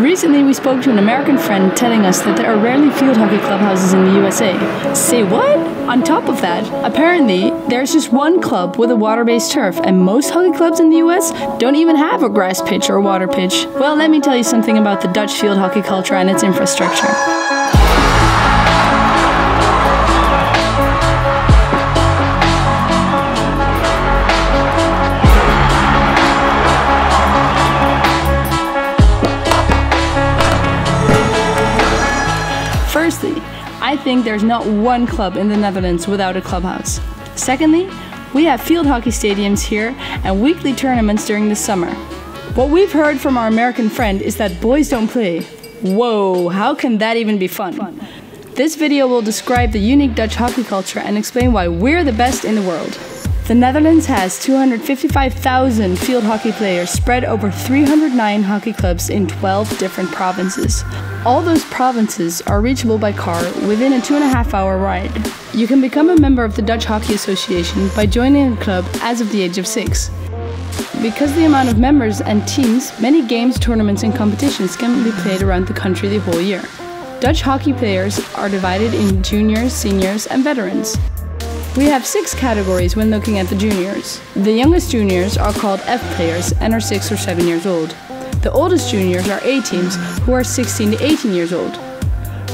Recently, we spoke to an American friend telling us that there are rarely field hockey clubhouses in the USA. Say what? On top of that, apparently, there's just one club with a water based turf, and most hockey clubs in the US don't even have a grass pitch or water pitch. Well, let me tell you something about the Dutch field hockey culture and its infrastructure. Think there's not one club in the Netherlands without a clubhouse. Secondly, we have field hockey stadiums here and weekly tournaments during the summer. What we've heard from our American friend is that boys don't play. Whoa, how can that even be fun? This video will describe the unique Dutch hockey culture and explain why we're the best in the world. The Netherlands has 255,000 field hockey players spread over 309 hockey clubs in 12 different provinces. All those provinces are reachable by car within a two and a half hour ride. You can become a member of the Dutch Hockey Association by joining a club as of the age of six. Because the amount of members and teams, many games, tournaments, and competitions can be played around the country the whole year. Dutch hockey players are divided in juniors, seniors, and veterans. We have six categories when looking at the juniors. The youngest juniors are called F players and are 6 or 7 years old. The oldest juniors are A teams who are 16 to 18 years old.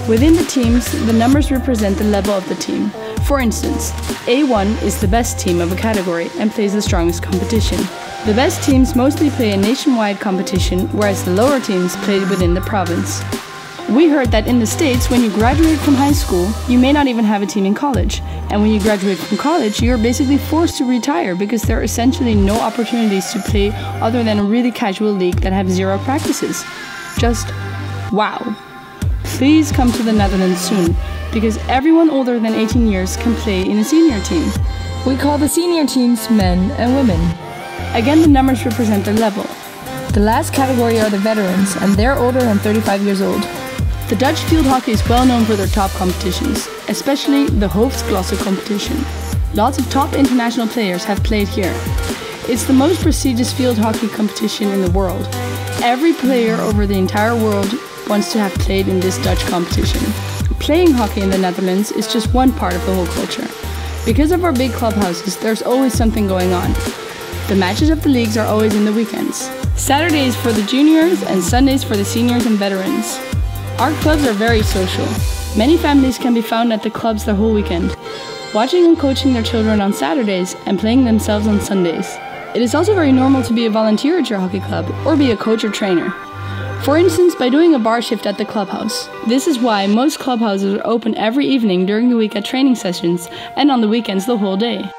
Within the teams, the numbers represent the level of the team. For instance, A1 is the best team of a category and plays the strongest competition. The best teams mostly play a nationwide competition, whereas the lower teams play within the province. We heard that in the States, when you graduate from high school, you may not even have a team in college. And when you graduate from college, you're basically forced to retire because there are essentially no opportunities to play other than a really casual league that have zero practices. Just wow. Please come to the Netherlands soon because everyone older than 18 years can play in a senior team. We call the senior teams men and women. Again, the numbers represent their level. The last category are the veterans, and they're older than 35 years old. The Dutch field hockey is well known for their top competitions, especially the Hoofdklasse competition. Lots of top international players have played here. It's the most prestigious field hockey competition in the world. Every player over the entire world wants to have played in this Dutch competition. Playing hockey in the Netherlands is just one part of the whole culture. Because of our big clubhouses, there's always something going on. The matches of the leagues are always in the weekends. Saturdays for the juniors and Sundays for the seniors and veterans. Our clubs are very social. Many families can be found at the clubs the whole weekend, watching and coaching their children on Saturdays and playing themselves on Sundays. It is also very normal to be a volunteer at your hockey club or be a coach or trainer. For instance, by doing a bar shift at the clubhouse. This is why most clubhouses are open every evening during the week at training sessions and on the weekends the whole day.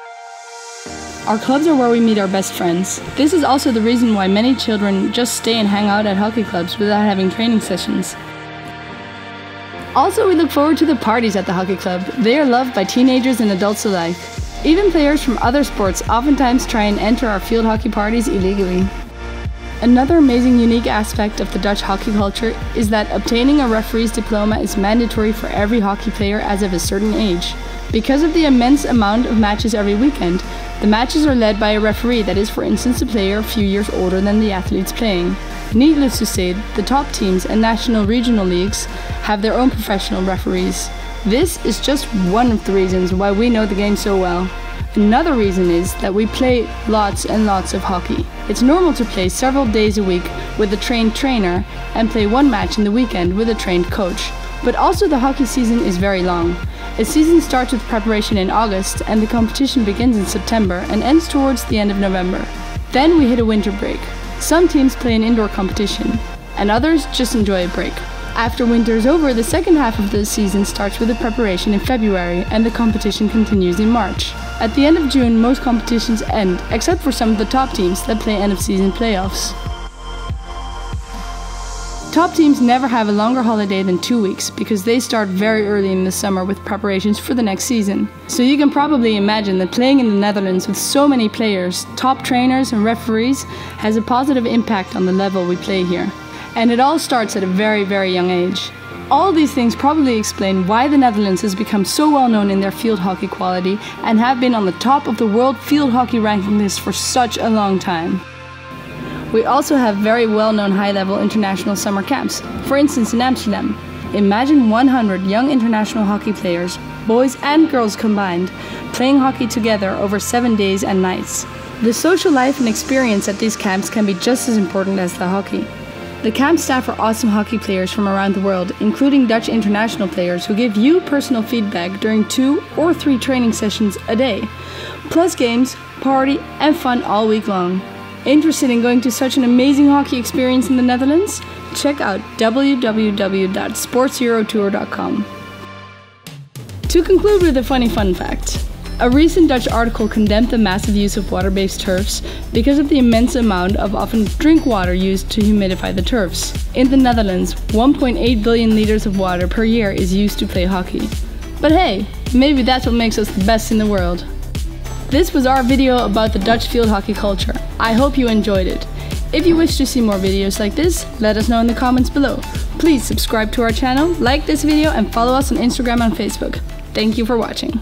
Our clubs are where we meet our best friends. This is also the reason why many children just stay and hang out at hockey clubs without having training sessions. Also, we look forward to the parties at the hockey club. They are loved by teenagers and adults alike. Even players from other sports oftentimes try and enter our field hockey parties illegally. Another amazing unique aspect of the Dutch hockey culture is that obtaining a referee's diploma is mandatory for every hockey player as of a certain age. Because of the immense amount of matches every weekend, the matches are led by a referee that is, for instance, a player a few years older than the athletes playing. Needless to say, the top teams and national regional leagues have their own professional referees. This is just one of the reasons why we know the game so well. Another reason is that we play lots and lots of hockey. It's normal to play several days a week with a trained trainer and play one match in the weekend with a trained coach. But also, the hockey season is very long. A season starts with preparation in August, and the competition begins in September and ends towards the end of November. Then we hit a winter break. Some teams play an indoor competition, and others just enjoy a break. After winter is over, the second half of the season starts with the preparation in February, and the competition continues in March. At the end of June, most competitions end, except for some of the top teams that play end of season playoffs. Top teams never have a longer holiday than two weeks because they start very early in the summer with preparations for the next season. So you can probably imagine that playing in the Netherlands with so many players, top trainers, and referees has a positive impact on the level we play here. And it all starts at a very, very young age. All these things probably explain why the Netherlands has become so well known in their field hockey quality and have been on the top of the world field hockey ranking list for such a long time. We also have very well known high level international summer camps, for instance in Amsterdam. Imagine 100 young international hockey players, boys and girls combined, playing hockey together over seven days and nights. The social life and experience at these camps can be just as important as the hockey. The camp staff are awesome hockey players from around the world, including Dutch international players who give you personal feedback during two or three training sessions a day, plus games, party, and fun all week long. Interested in going to such an amazing hockey experience in the Netherlands? Check out www.sporteurotour.com. To conclude with a funny fun fact, a recent Dutch article condemned the massive use of water based turfs because of the immense amount of often drink water used to humidify the turfs. In the Netherlands, 1.8 billion liters of water per year is used to play hockey. But hey, maybe that's what makes us the best in the world. This was our video about the Dutch field hockey culture. I hope you enjoyed it. If you wish to see more videos like this, let us know in the comments below. Please subscribe to our channel, like this video and follow us on Instagram and Facebook. Thank you for watching.